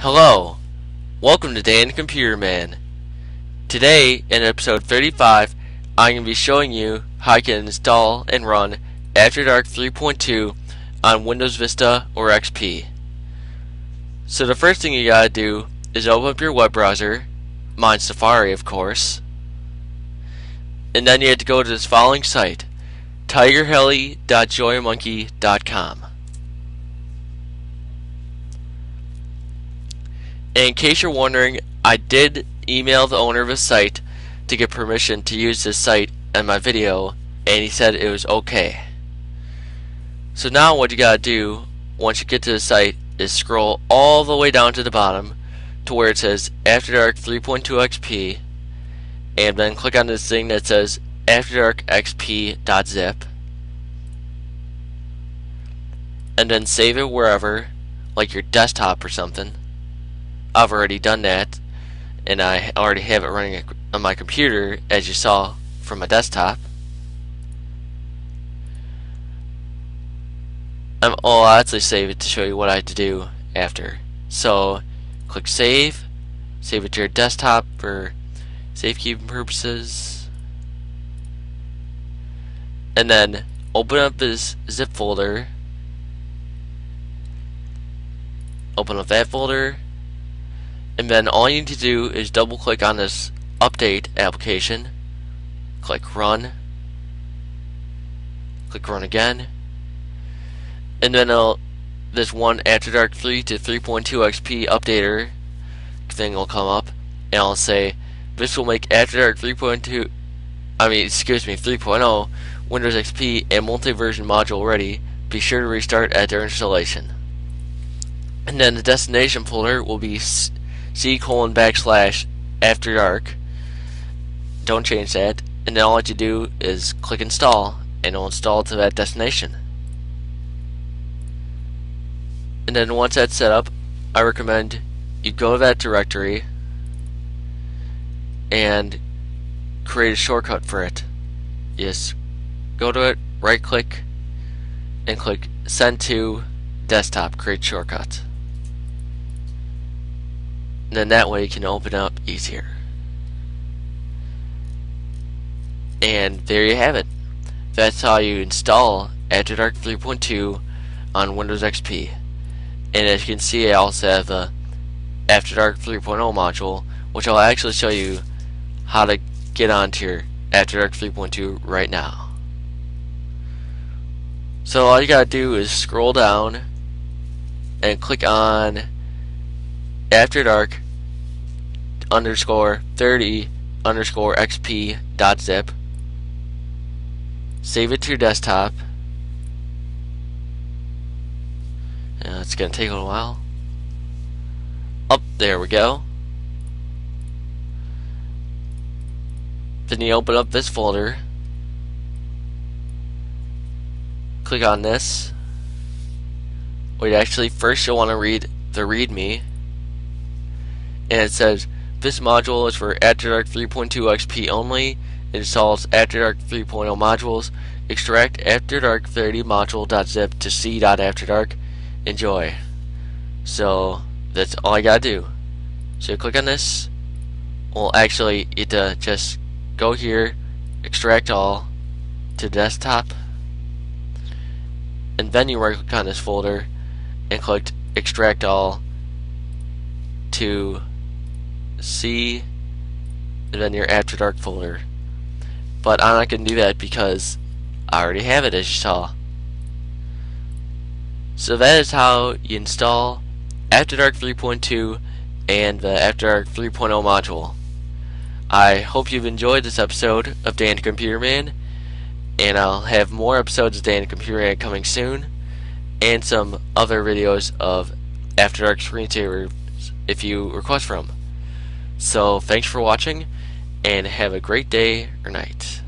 Hello, welcome to Dan Computer Man. Today, in episode 35, I'm going to be showing you how I can install and run After Dark 3.2 on Windows Vista or XP. So the first thing you gotta do is open up your web browser, mine Safari of course, and then you have to go to this following site, tigerheli.joymonkey.com. And in case you're wondering, I did email the owner of the site to get permission to use this site in my video, and he said it was okay. So now what you gotta do, once you get to the site, is scroll all the way down to the bottom to where it says After Dark 3.2 XP, and then click on this thing that says After Dark XP.zip, and then save it wherever, like your desktop or something. I've already done that and I already have it running on my computer as you saw from my desktop. I'm, oh, I'll actually save it to show you what I had to do after. So click save, save it to your desktop for safekeeping purposes, and then open up this zip folder, open up that folder, and then all you need to do is double click on this update application. Click run. Click run again. And then I'll, this one after dark 3 to 3.2 XP updater thing will come up. And I'll say this will make after dark 3.2 I mean excuse me 3.0 Windows XP and multi-version module ready. Be sure to restart after installation. And then the destination folder will be C colon backslash after dark. Don't change that. And then all you do is click install and it'll install to that destination. And then once that's set up, I recommend you go to that directory and create a shortcut for it. Yes, go to it, right click, and click send to desktop, create shortcut. And then that way you can open up easier. And there you have it. That's how you install After Dark 3.2 on Windows XP. And as you can see I also have the After Dark 3.0 module which I'll actually show you how to get onto your After Dark 3.2 right now. So all you gotta do is scroll down and click on after dark underscore 30 underscore xp dot zip. Save it to your desktop. Uh, it's gonna take a little while. Up there we go. Then you open up this folder. Click on this. Wait actually first you'll want to read the readme and it says this module is for AfterDark 3.2 XP only. It installs AfterDark 3.0 modules. Extract AfterDark 30 module.zip to c.afterdark. Enjoy. So that's all I gotta do. So you click on this. Well, actually, it uh, just go here, extract all to desktop, and then you right click on this folder and click extract all to C and then your After Dark folder. But I'm not going to do that because I already have it as you saw. So that is how you install After Dark 3.2 and the After Dark 3.0 module. I hope you've enjoyed this episode of Dan Computer Man, and I'll have more episodes of Dan Computer Man coming soon, and some other videos of After Dark screensavers if you request from. So thanks for watching and have a great day or night.